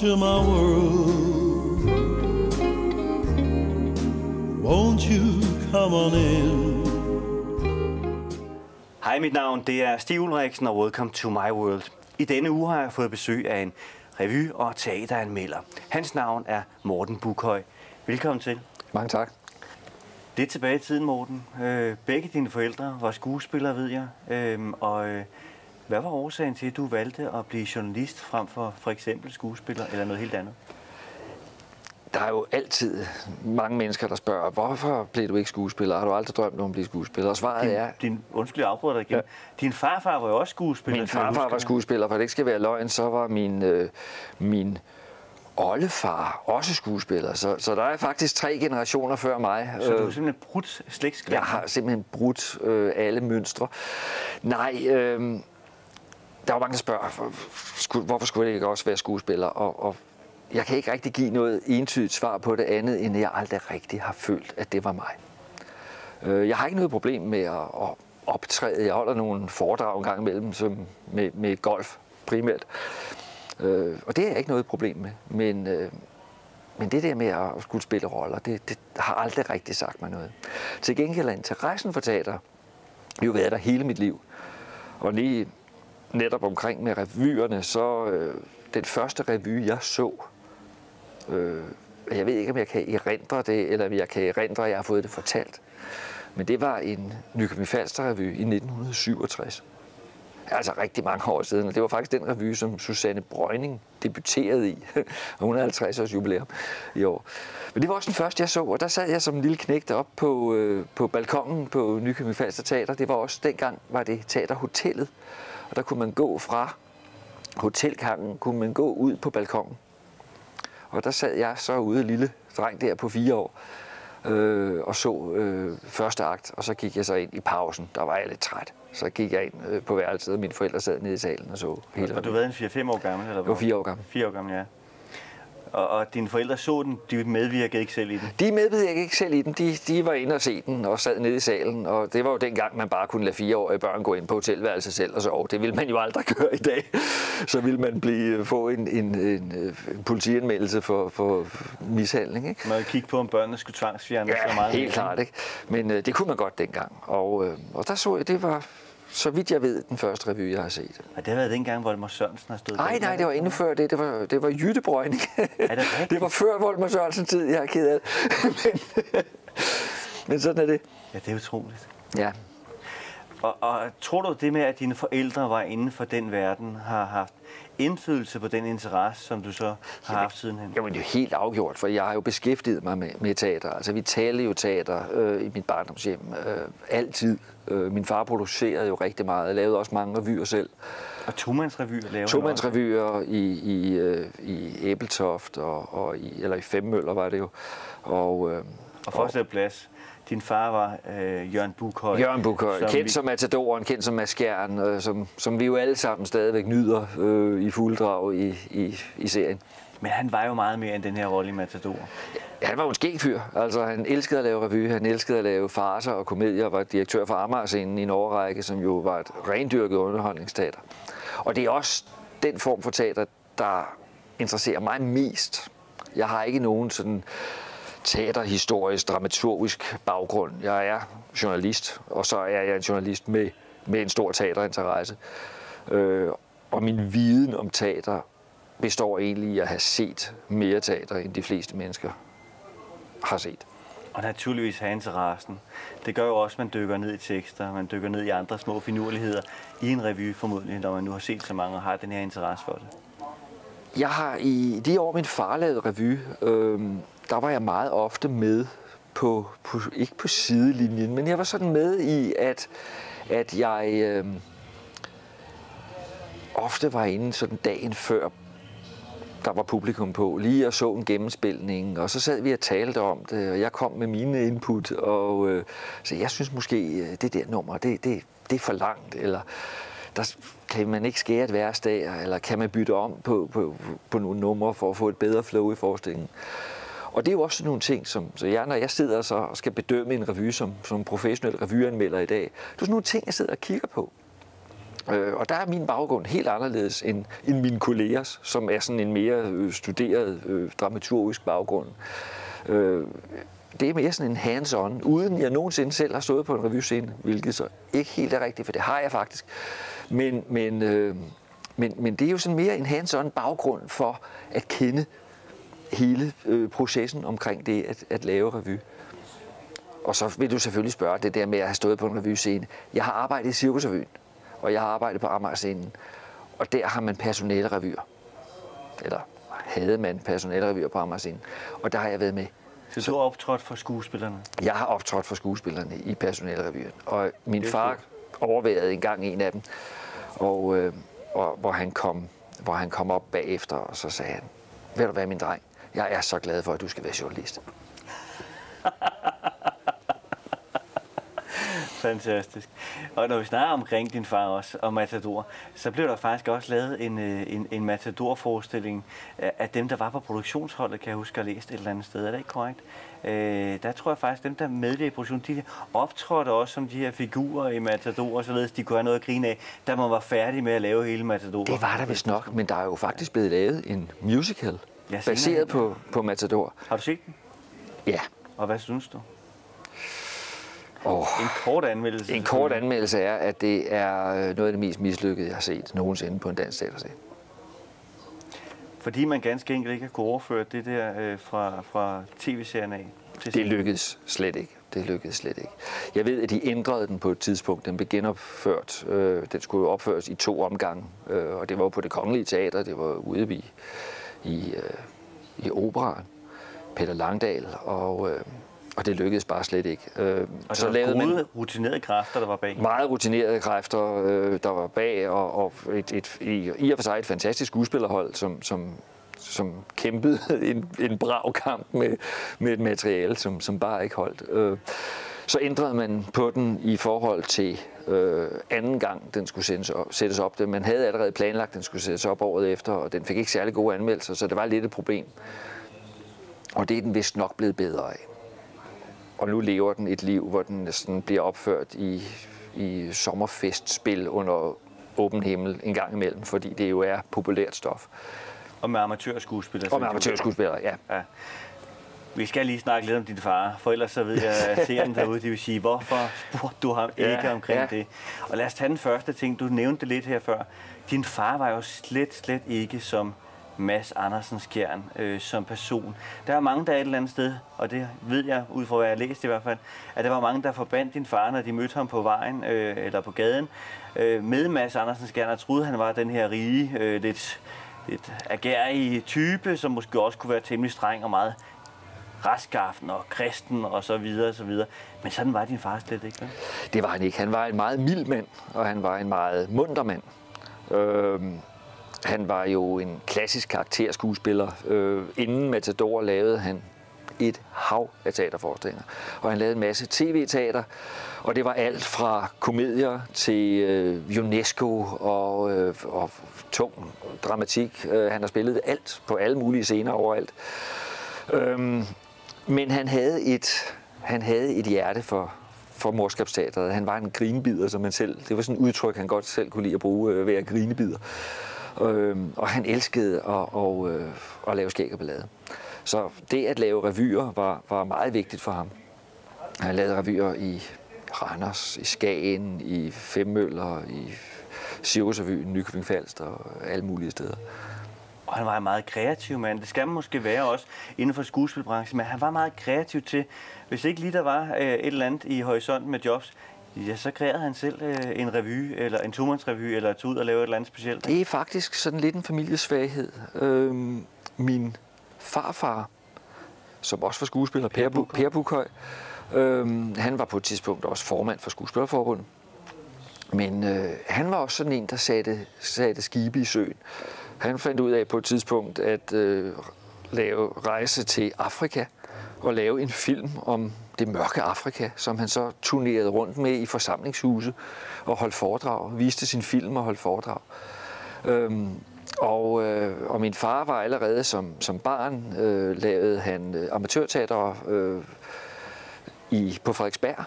to my world. Won't you come on in? Hej, mit navn det er Stig Ulriksen, og welcome to my world. I denne uge har jeg fået besøg af en revy- og teateranmelder. Hans navn er Morten Bukhøj. Velkommen til. Mange tak. Det er tilbage i tiden, Morten. Øh, begge dine forældre var skuespillere, ved jeg. Øhm, og øh, hvad var årsagen til, at du valgte at blive journalist frem for for eksempel skuespiller eller noget helt andet? Der er jo altid mange mennesker, der spørger, hvorfor blev du ikke skuespiller? Har du aldrig drømt om at blive skuespiller? Og svaret Din, er, din, undskyld, jeg afbryder dig igen. Ja. Din farfar var jo også skuespiller. min farfar var skuespiller, for det ikke skal være løgn, så var min, øh, min oldefar også skuespiller. Så, så der er faktisk tre generationer før mig. Så du Øh, har simpelthen brudt slægtskab. Jeg har simpelthen brudt øh, alle mønstre. Nej, øh, der er jo mange, der spørger, hvorfor skulle jeg ikke også være skuespiller? Og, og jeg kan ikke rigtig give noget entydigt svar på det andet, end jeg aldrig rigtig har følt, at det var mig. Øh, jeg har ikke noget problem med at, at optræde. Jeg holder nogle foredrag en gang imellem som med, med golf primært. Øh, og det er ikke noget problem med. Men, øh, men det der med at skulle spille roller, det, det har aldrig rigtig sagt mig noget. Til gengæld er interessen for teater jo været der hele mit liv. Og lige netop omkring med revyerne, så øh, den første revy, jeg så, øh, jeg ved ikke, om jeg kan erindre det, eller om jeg kan erindre, at jeg har fået det fortalt. Men det var en Nykøbing Falster revy i 1967. Altså rigtig mange år siden, og det var faktisk den revy, som Susanne Brøgning debuterede i. 150 års jubilæum i år. Men det var også den første, jeg så, og der sad jeg som en lille knægt op på, øh, på balkongen på Nykøbing Falster Teater. Det var også dengang, var det Teaterhotellet, og der kunne man gå fra hotelgangen, kunne man gå ud på balkongen. Og der sad jeg så ude, lille dreng der på fire år, øh, og så øh, første akt, og så gik jeg så ind i pausen. Der var jeg lidt træt. Så gik jeg ind øh, på værelset, og mine forældre sad nede i salen og så hele Og du var en 4-5 år gammel? Eller Jeg var fire år gammel. 4 år gammel, ja. Og, og dine forældre så den, de medvirkede ikke selv i den. De medvirkede ikke selv i den. De, de var inde og se den og sad nede i salen. Og det var jo dengang, man bare kunne lade fireårige børn gå ind på hotelværelset selv og sove. Det ville man jo aldrig gøre i dag. Så ville man blive, få en, en, en, en politianmeldelse for, for mishandling. Ikke? Man kigge på, om børnene skulle tvangsfjernes så Ja, meget. helt klart. Ikke? Men øh, det kunne man godt dengang. Og, øh, og der så jeg, det var, så vidt jeg ved, den første revy, jeg har set. Og det har været dengang, hvor Volmar Sørensen har stået Nej, nej, det var endnu før det. Det var, det var Jyttebrøgning. det rigtigt? det var før Volmer Sørensen tid, jeg er ked af det. men, men sådan er det. Ja, det er utroligt. Ja. Og, og tror du, det med, at dine forældre var inden for den verden, har haft indflydelse på den interesse, som du så har haft sidenhen? Jamen, det er jo helt afgjort, for jeg har jo beskæftiget mig med, med teater. Altså, vi talte jo teater øh, i mit barndomshjem øh, altid. Øh, min far producerede jo rigtig meget. Lavede også mange revyer selv. Og tomandsrevyer laver. Tomandsrevyer i, i, øh, i Æbeltoft, og, og i, eller i Femmøller var det jo. Og, øh, Og for at sætte plads, din far var øh, Jørgen Bukhøj. Jørgen Bukhøj, som kendt vi- som Matadoren, kendt som Mads Skjern, øh, som, som vi jo alle sammen stadigvæk nyder øh, i fulddrag i, i, i serien. Men han var jo meget mere end den her rolle i Matador. Ja, han var jo en skæg fyr. Altså, han elskede at lave revy, han elskede at lave farser og komedier, var direktør for Amagerscenen i en overrække, som jo var et rendyrket underholdningsteater. Og det er også den form for teater, der interesserer mig mest. Jeg har ikke nogen sådan teaterhistorisk, dramaturgisk baggrund. Jeg er journalist, og så er jeg en journalist med, med en stor teaterinteresse. Øh, og min viden om teater består egentlig i at have set mere teater, end de fleste mennesker har set. Og naturligvis have interessen. Det gør jo også, at man dykker ned i tekster, man dykker ned i andre små finurligheder i en revy formodentlig, når man nu har set så mange og har den her interesse for det. Jeg har i de år, min far lavede revy, øh, der var jeg meget ofte med på, på, ikke på sidelinjen, men jeg var sådan med i, at, at jeg øh, ofte var inde sådan dagen før der var publikum på, lige og så en gennemspilning, og så sad vi og talte om det, og jeg kom med mine input, og øh, så jeg synes måske, øh, det der nummer, det, det, det er for langt, eller der kan man ikke skære et værst af, eller kan man bytte om på, på, på nogle numre for at få et bedre flow i forestillingen. Og det er jo også sådan nogle ting, som, så jeg, når jeg sidder så og skal bedømme en revy som, som professionel revyanmelder i dag, det er sådan nogle ting, jeg sidder og kigger på. Øh, og der er min baggrund helt anderledes end, end mine kollegers, som er sådan en mere øh, studeret øh, dramaturgisk baggrund. Øh, det er mere sådan en hands-on, uden jeg nogensinde selv har stået på en revyscene, hvilket så ikke helt er rigtigt, for det har jeg faktisk. Men, men, øh, men, men det er jo sådan mere en hands-on baggrund for at kende hele øh, processen omkring det at, at lave revy. Og så vil du selvfølgelig spørge det der med at have stået på en revyscene. Jeg har arbejdet i Cirkusrevyen, og jeg har arbejdet på Amagerscenen, og der har man personalerevyer. Eller havde man personalerevyer på Amagerscenen, og der har jeg været med. Så du har optrådt for skuespillerne? Jeg har optrådt for skuespillerne i personalerevyen, og min far overvejede engang en af dem, og, øh, og hvor, han kom, hvor han kom op bagefter, og så sagde han, ved du hvad, min dreng, jeg er så glad for, at du skal være journalist. Fantastisk. Og når vi snakker omkring din far også, og Matador, så blev der faktisk også lavet en, øh, en, en Matador-forestilling af dem, der var på produktionsholdet, kan jeg huske at læst et eller andet sted. Er det ikke korrekt? Øh, der tror jeg faktisk, dem, der medvirkede i produktionen, de optrådte også som de her figurer i Matador, og således de kunne have noget at grine af, da man var færdig med at lave hele Matador. Det var der vist nok, men der er jo faktisk blevet lavet en musical, ja, baseret på, på Matador. Har du set den? Ja. Og hvad synes du? Oh, en kort anmeldelse. En kort anmeldelse er, at det er noget af det mest mislykkede, jeg har set nogensinde på en dansk teaterscene. Fordi man ganske enkelt ikke har kunne overføre det der øh, fra, fra tv-serien af til Det lykkedes slet ikke. Det lykkedes slet ikke. Jeg ved, at de ændrede den på et tidspunkt. Den blev genopført. Øh, den skulle opføres i to omgange. Øh, og det var på det kongelige teater. Det var ude i, i, øh, i operaen. Peter Langdal. Og, øh, og det lykkedes bare slet ikke. Øh, og så lavede gode, man rutinerede kræfter, der var bag? Meget rutinerede kræfter, øh, der var bag, og, og et, et, et, i og for sig et fantastisk skuespillerhold, som, som, som kæmpede en, en brav kamp med, med et materiale, som, som bare ikke holdt. Øh, så ændrede man på den i forhold til øh, anden gang, den skulle sendes op, sættes op. Man havde allerede planlagt, at den skulle sættes op året efter, og den fik ikke særlig gode anmeldelser, så det var lidt et problem. Og det er den vist nok blevet bedre af. Og nu lever den et liv, hvor den sådan bliver opført i, i sommerfestspil under åben himmel en gang imellem, fordi det jo er populært stof. Og med amatørskuespillere. Og med amatørskuespillere, ja. ja. Vi skal lige snakke lidt om din far, for ellers så ved jeg, at seeren derude, de vil sige, hvorfor spurgte du ham ja, ikke omkring ja. det? Og lad os tage den første ting, du nævnte lidt her før. Din far var jo slet, slet ikke som Mads Andersen Skjern øh, som person. Der er mange, der er et eller andet sted, og det ved jeg, ud fra hvad jeg har læst i hvert fald, at der var mange, der forbandt din far, når de mødte ham på vejen øh, eller på gaden, øh, med Mads Andersen Skjern, og troede, han var den her rige, øh, lidt, lidt agerige type, som måske også kunne være temmelig streng og meget raskaften og kristen og så videre og så videre. Men sådan var din far slet ikke, vel? Det var han ikke. Han var en meget mild mand, og han var en meget munter mand. Øh, han var jo en klassisk karakterskuespiller. Øh, inden Matador lavede han et hav af teaterforestillinger. Og han lavede en masse tv-teater, og det var alt fra komedier til øh, UNESCO og, øh, og tung dramatik. Øh, han har spillet alt på alle mulige scener overalt. Øhm, men han havde et, han havde et hjerte for, for morskabsteateret. Han var en grinbider, som han selv, det var sådan et udtryk, han godt selv kunne lide at bruge, øh, ved at grinebider. Øh, og han elskede at, og, øh, at lave skæg og ballade. Så det at lave revyer var, var meget vigtigt for ham. Han lavede revyer i Randers, i Skagen, i Femmøller, i Cirkusrevyen, Nykøbing Falster og alle mulige steder. Og han var en meget kreativ mand. Det skal man måske være også inden for skuespilbranchen, men han var meget kreativ til, hvis ikke lige der var øh, et eller andet i horisonten med jobs, Ja, så kreerede han selv øh, en revy, eller en tomandsrevy, eller tog ud og lavede et eller andet specielt. Det er faktisk sådan lidt en familiesvaghed. Øhm, min farfar, som også var skuespiller, Per, Bukhøj. per Bukhøj, øhm, han var på et tidspunkt også formand for Skuespillerforbundet. Men øh, han var også sådan en, der satte, satte skibe i søen. Han fandt ud af på et tidspunkt at øh, lave rejse til Afrika og lave en film om det mørke Afrika, som han så turnerede rundt med i forsamlingshuse og holdt foredrag, viste sin film og holdt foredrag. Øhm, og, øh, og min far var allerede som, som barn, øh, lavede han øh, amatørteater øh, i, på Frederiksberg,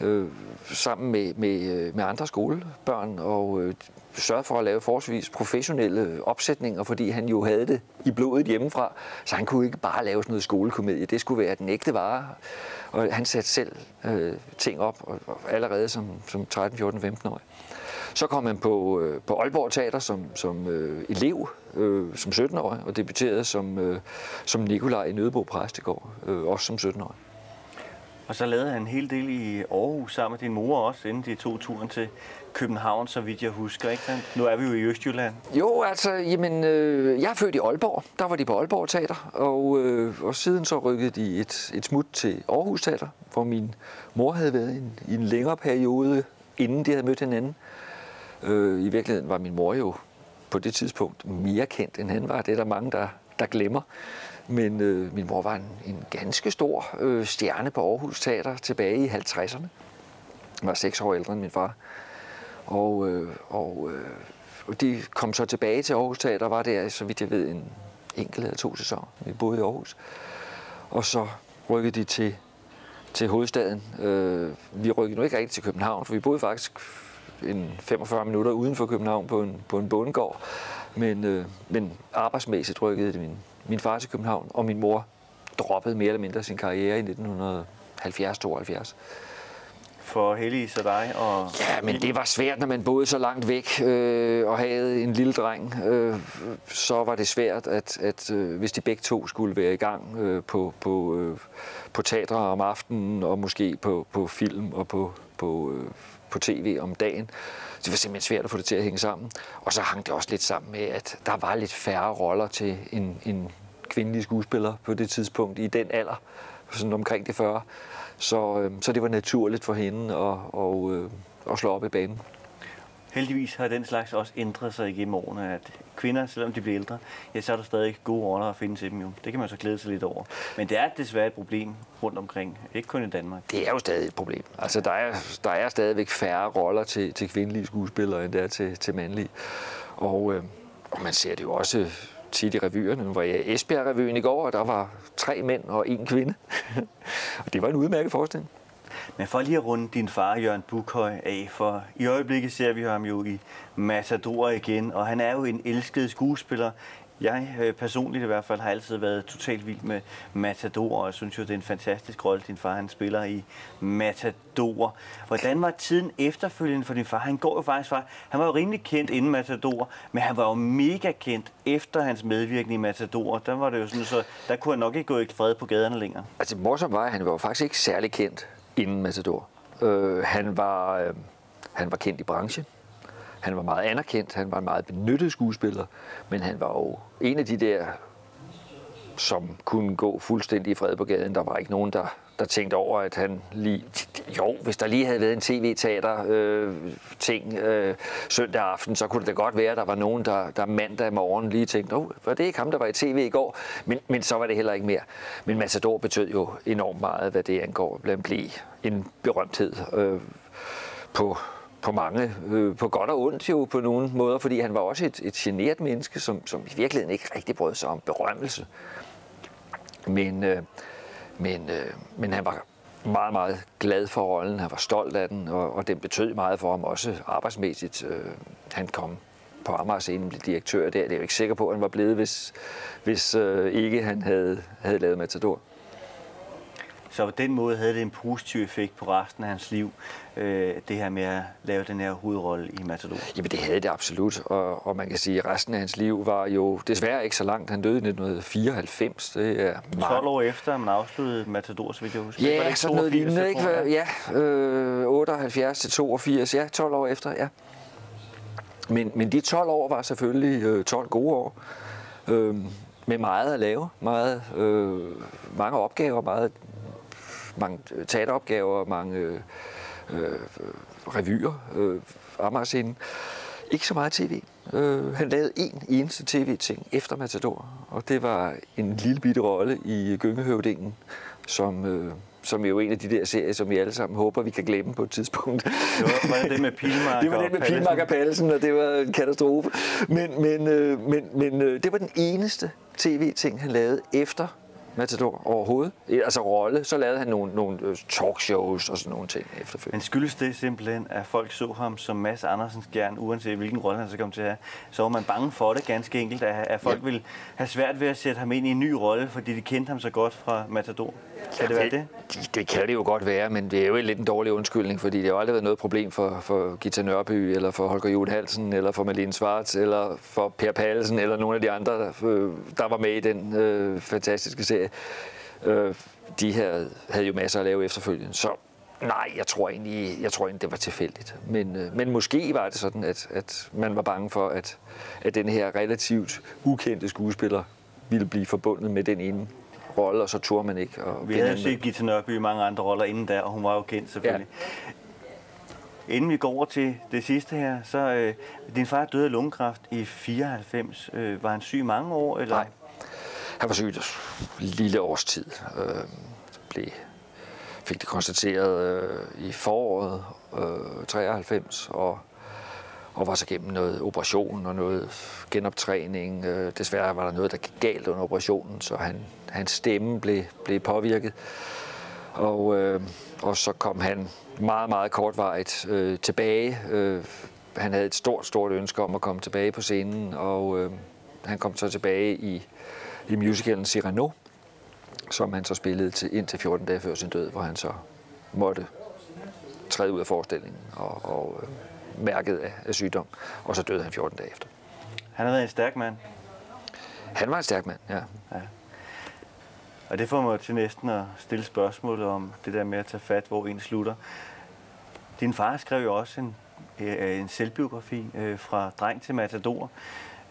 øh, sammen med, med, øh, med andre skolebørn og øh, sørgede for at lave forholdsvis professionelle opsætninger, fordi han jo havde det i blodet hjemmefra. Så han kunne ikke bare lave sådan noget skolekomedie. Det skulle være den ægte vare. Og han satte selv øh, ting op og, og allerede som, som 13, 14, 15 år. Så kom han på, øh, på Aalborg Teater som, som øh, elev, øh, som 17-årig, og debuterede som, øh, som Nikolaj i Nødebo Præstegård, øh, også som 17-årig. Og så lavede han en hel del i Aarhus sammen med din mor også, inden de tog turen til København, så vidt jeg husker. Ikke sandt? Nu er vi jo i Østjylland. Jo, altså, jamen, øh, jeg er født i Aalborg. Der var de på Aalborg Teater, og, øh, og siden så rykkede de et, et smut til Aarhus Teater, hvor min mor havde været i en, i en længere periode, inden de havde mødt hinanden. Øh, I virkeligheden var min mor jo på det tidspunkt mere kendt, end han var. Det er der mange, der, der glemmer. Men øh, min mor var en, en ganske stor øh, stjerne på Aarhus Teater tilbage i 50'erne. Hun var seks år ældre end min far. Og, øh, og øh, de kom så tilbage til Aarhus Teater, var der, så vidt jeg ved, en enkelt eller to sæsoner. Vi boede i Aarhus. Og så rykkede de til, til hovedstaden. Øh, vi rykkede nu ikke rigtig til København, for vi boede faktisk en 45 minutter uden for København på en, på en bondegård. Men, øh, men arbejdsmæssigt rykkede min, min far til København, og min mor droppede mere eller mindre sin karriere i 1970-72 for Hellig og dig? Og... Ja, men det var svært, når man boede så langt væk øh, og havde en lille dreng. Øh, så var det svært, at, at øh, hvis de begge to skulle være i gang øh, på, på, øh, på teatre om aftenen og måske på, på film og på, på, øh, på tv om dagen. Det var simpelthen svært at få det til at hænge sammen. Og så hang det også lidt sammen med, at der var lidt færre roller til en, en kvindelig skuespiller på det tidspunkt i den alder, sådan omkring de 40. Så, øh, så det var naturligt for hende at, og, øh, at slå op i banen. Heldigvis har den slags også ændret sig igennem årene, at kvinder, selvom de bliver ældre, ja, så er der stadig gode roller at finde til dem jo. Det kan man så glæde sig lidt over. Men det er desværre et problem rundt omkring, ikke kun i Danmark. Det er jo stadig et problem. Altså, der er, der er stadigvæk færre roller til, til kvindelige skuespillere, end der er til, til mandlige. Og, øh, og man ser det jo også tit i revyerne. Nu var jeg i Esbjerg-revyen i går, og der var tre mænd og en kvinde. og det var en udmærket forestilling. Men for lige at runde din far, Jørgen Bukhøj, af, for i øjeblikket ser vi ham jo i Matador igen, og han er jo en elsket skuespiller. Jeg øh, personligt i hvert fald har altid været totalt vild med Matador, og jeg synes jo, det er en fantastisk rolle, din far han spiller i Matador. Hvordan var tiden efterfølgende for din far? Han går jo faktisk fra, han var jo rimelig kendt inden Matador, men han var jo mega kendt efter hans medvirkning i Matador. Der var det jo sådan, så der kunne han nok ikke gå i fred på gaderne længere. Altså morsomt var, at han var jo faktisk ikke særlig kendt inden Matador. Øh, han, var, øh, han var kendt i branchen. Han var meget anerkendt, han var en meget benyttet skuespiller, men han var jo en af de der, som kunne gå fuldstændig i fred på gaden. Der var ikke nogen, der, der tænkte over, at han lige... Jo, hvis der lige havde været en tv-teater-ting øh, øh, søndag aften, så kunne det da godt være, at der var nogen, der, der mandag morgen lige tænkte, oh, var det ikke ham, der var i tv i går? Men, men så var det heller ikke mere. Men Massador betød jo enormt meget, hvad det angår. Han blev en berømthed øh, på på mange, øh, på godt og ondt jo på nogle måder, fordi han var også et, et generet menneske, som, som i virkeligheden ikke rigtig brød sig om berømmelse. Men, øh, men, øh, men han var meget, meget glad for rollen, han var stolt af den, og, og den betød meget for ham også arbejdsmæssigt. Øh, han kom på Amager scenen blev direktør der. Det er jeg jo ikke sikker på, at han var blevet, hvis, hvis øh, ikke han havde, havde lavet Matador. Så på den måde havde det en positiv effekt på resten af hans liv, øh, det her med at lave den her hovedrolle i Matador. Jamen det havde det absolut, og, og man kan sige, at resten af hans liv var jo desværre ikke så langt. Han døde i 1994. Det er meget... 12 år efter, man afsluttede Matador, så vidt jeg husker. Ja, sådan noget lignende, ikke? Ja, øh, 78 til 82, ja, 12 år efter, ja. Men, men de 12 år var selvfølgelig øh, 12 gode år. Øh, med meget at lave, meget, øh, mange opgaver, meget mange teateropgaver, mange øh, øh, revyer, øh, Amagerscenen. Ikke så meget tv. Øh, han lavede en eneste tv-ting efter Matador, og det var en lille bitte rolle i Gyngehøvdingen, som, øh, som er jo en af de der serier, som vi alle sammen håber, vi kan glemme på et tidspunkt. Det var, var det med Pilmark Det var det med Pilmark og Pallesen, og det var en katastrofe. Men, men, øh, men, men øh, det var den eneste tv-ting, han lavede efter Matador overhovedet. Altså rolle. Så lavede han nogle, nogle øh, talkshows og sådan nogle ting efterfølgende. Men skyldes det simpelthen, at folk så ham som Mads Andersen Skjern, uanset hvilken rolle han så kom til at have, så var man bange for det ganske enkelt, at, at folk ja. ville have svært ved at sætte ham ind i en ny rolle, fordi de kendte ham så godt fra Matador. Kan det være det? Det, det kan det jo godt være, men det er jo lidt en dårlig undskyldning, fordi det har jo aldrig været noget problem for, for Gita Nørby, eller for Holger Juhl Halsen, eller for Malene Svarts, eller for Per Pallesen, eller nogle af de andre, der, øh, der var med i den øh, fantastiske serie. Øh, de her havde jo masser at lave efterfølgende. Så nej, jeg tror egentlig, jeg tror egentlig det var tilfældigt. Men, øh, men måske var det sådan, at, at man var bange for, at, at den her relativt ukendte skuespiller ville blive forbundet med den ene rolle, og så turde man ikke. Og Vi havde set Gita Nørby i mange andre roller inden da, og hun var jo kendt selvfølgelig. Ja. Inden vi går over til det sidste her, så øh, din far døde af lungekræft i 94. Øh, var han syg mange år? Eller? Nej, han var syg et lille års tid. Øh, blev, fik det konstateret øh, i foråret øh, 93, og, og var så gennem noget operation og noget genoptræning. Øh, desværre var der noget, der gik galt under operationen, så han, hans stemme blev, blev påvirket. Og, øh, og så kom han meget, meget kortvarigt øh, tilbage. Øh, han havde et stort, stort ønske om at komme tilbage på scenen, og øh, han kom så tilbage i i musicalen Cyrano, som han så spillede til indtil 14 dage før sin død, hvor han så måtte træde ud af forestillingen og, og øh, mærket af, af sygdom, og så døde han 14 dage efter. Han har været en stærk mand. Han var en stærk mand, ja. ja. Og det får mig til næsten at stille spørgsmålet om det der med at tage fat, hvor en slutter. Din far skrev jo også en, øh, en selvbiografi øh, fra dreng til matador.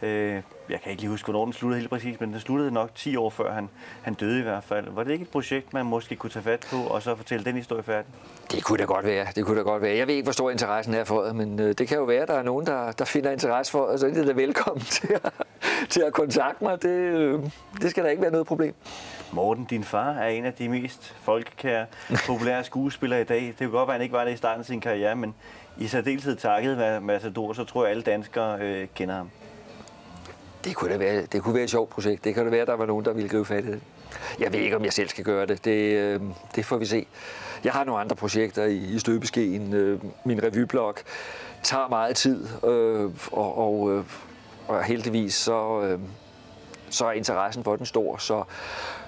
Øh, jeg kan ikke lige huske, hvornår den sluttede helt præcis, men den sluttede nok 10 år før han, han døde i hvert fald. Var det ikke et projekt, man måske kunne tage fat på, og så fortælle den historie færdig? Det kunne da godt være. Det kunne da godt være. Jeg ved ikke, hvor stor interessen er for det, men øh, det kan jo være, at der er nogen, der, der finder interesse for det, så er det da velkommen til at, til at kontakte mig. Det, øh, det skal da ikke være noget problem. Morten, din far er en af de mest folkekære, populære skuespillere i dag. Det kunne godt være, at han ikke var det i starten af sin karriere, men i særdeleshed takket være Massador, så tror jeg, at alle danskere øh, kender ham. Det kunne, da være, det kunne være et sjovt projekt. Det kan da være, at der var nogen, der ville gribe fat i det. Jeg ved ikke, om jeg selv skal gøre det. Det, øh, det får vi se. Jeg har nogle andre projekter i, i støbeskeen. Øh, min revyblog tager meget tid, øh, og, og, øh, og heldigvis så, øh, så er interessen for den stor. Så,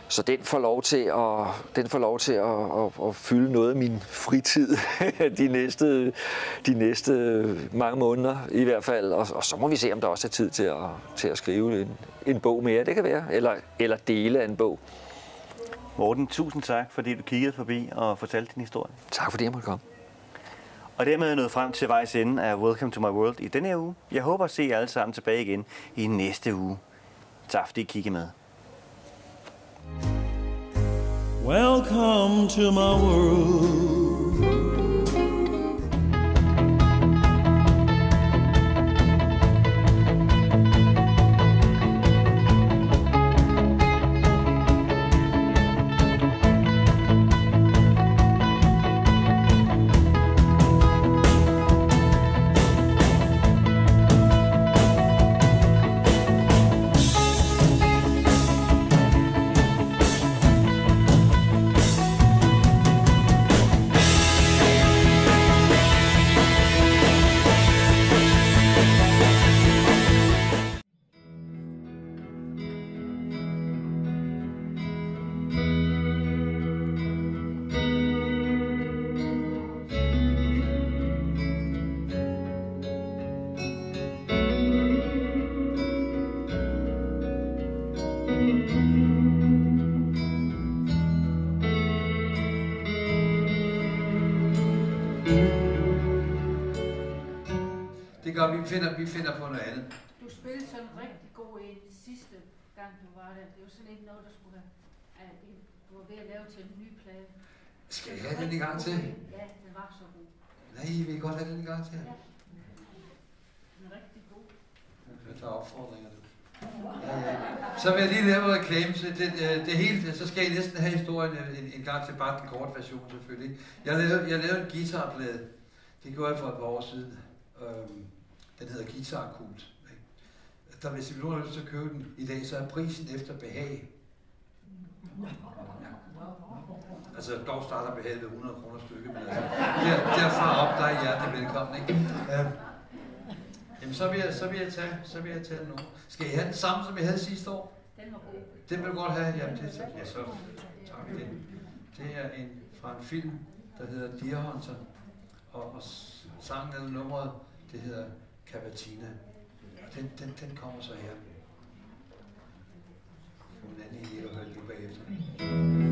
så den får lov til at, den får lov til at, at, at fylde noget af min fritid de næste, de næste mange måneder i hvert fald. Og, og så må vi se, om der også er tid til at, til at skrive en, en bog mere. Det kan være. Eller, eller dele af en bog. Morten, tusind tak, fordi du kiggede forbi og fortalte din historie. Tak fordi jeg måtte komme. Og dermed er jeg nået frem til vejs ende af Welcome to my world i denne her uge. Jeg håber at se jer alle sammen tilbage igen i næste uge. Tak fordi I kiggede med. Welcome to my world. Gør, vi finder, vi finder på noget andet. Du spillede sådan rigtig god en sidste gang, du var der. Det var sådan ikke noget, der skulle have... At du var ved at lave til en ny plade. Skal jeg have den i gang til? Ja, den var så god. Nej, vi vil godt have den i gang til. Ja. Den er rigtig god. Jeg tager opfordringer. Så vil jeg lige lave noget reklame. Så, det, øh, det, hele, så skal I næsten have historien øh, en, en gang til, bare den korte version selvfølgelig. Jeg lavede, jeg lavede en guitarplade. Det gjorde jeg for et par år siden. Øhm, den hedder Guitar Der hvis I vil lyst til at købe den i dag, så er prisen efter behag. Altså, dog starter behaget ved 100 kroner stykket, men altså, der, derfra op, der er hjertet velkommen, ikke? Øhm, Jamen, så vil, jeg, så vil jeg tage, så vil jeg tage nogen. Skal I have den samme, som I havde sidste år? Den var god. Den vil godt have? Jamen, det, ja, så tager vi den. Det er en, fra en film, der hedder Deer Hunter, og, og sangen eller nummeret, det hedder Cavatina. Og den, den, den kommer så her. En anden idé, der hørte lige bagefter.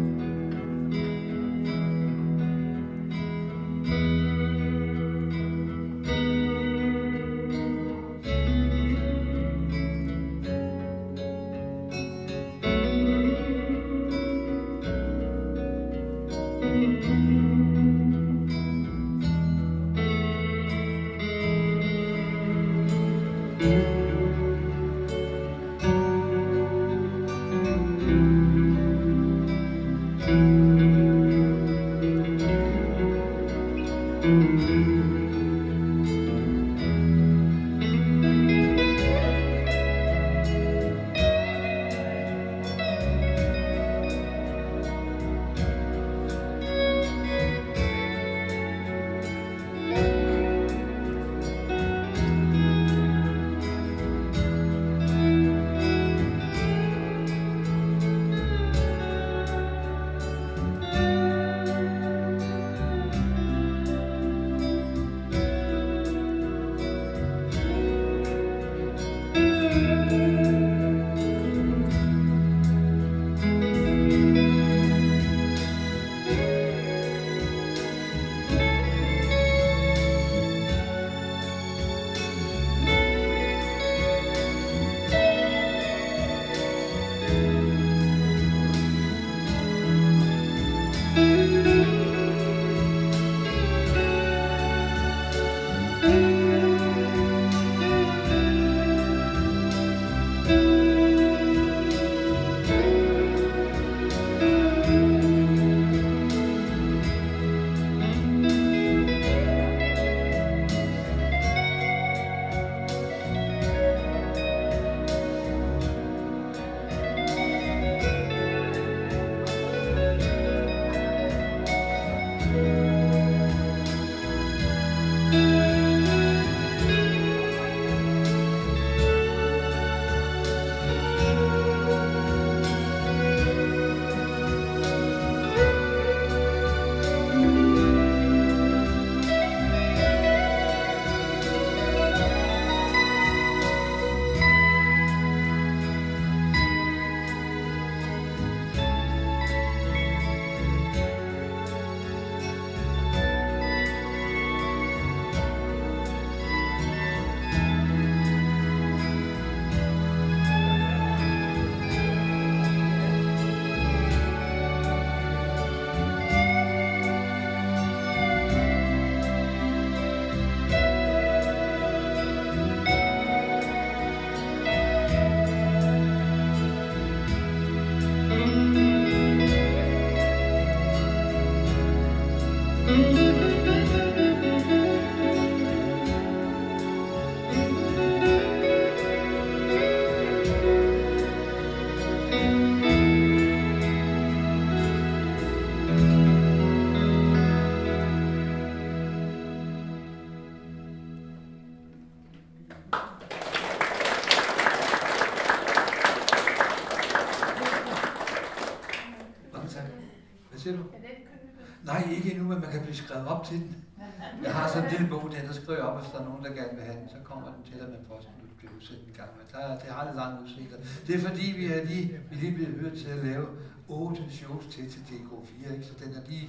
Hvad siger du? Nej, ikke endnu, men man kan blive skrevet op til den. Jeg har sådan en lille bog, den der skriver op, hvis der er nogen, der gerne vil have den, så kommer den til dig med posten, du bliver udsendt en gang. Men der, er- det har lidt lange udsigter. Det er fordi, vi er lige, vi er lige blevet hørt til at lave otte shows til til DK4, ikke? så den er lige...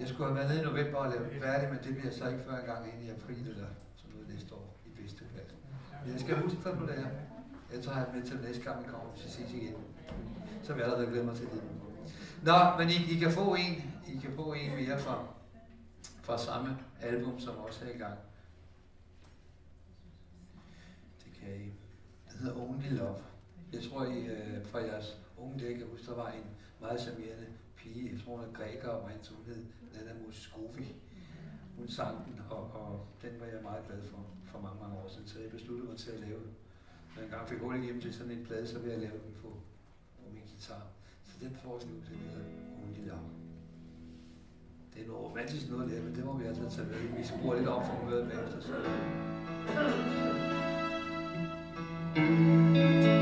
Jeg skulle have været nede i november og lave den færdig, men det bliver så ikke før en gang ind i april eller sådan noget næste år i bedste fald. Men jeg skal huske dig på det her. Jeg tager med til næste gang, vi kommer til ses igen. Så vil jeg allerede glæde mig til det. Nå, men I, I, kan få en, I kan få en mere fra, fra samme album, som også er i gang. Det kan I. Den hedder Only Love. Jeg tror, I øh, fra jeres unge dage kan huske, der var en meget charmerende pige, jeg tror hun er græker og oprindelse, hun hed Nana Muskovi. Hun sang den, og, og den var jeg meget glad for, for mange, mange år siden, så jeg besluttede mig til at lave den. Når jeg engang fik hul igennem til sådan en plade, så vil jeg lave den på, på min guitar. Så den får vi nu, den hedder Only Love. Det er noget romantisk noget der, men det må vi altså tage med. Vi skruer lidt op for mødet bagefter. Så. Mange tak.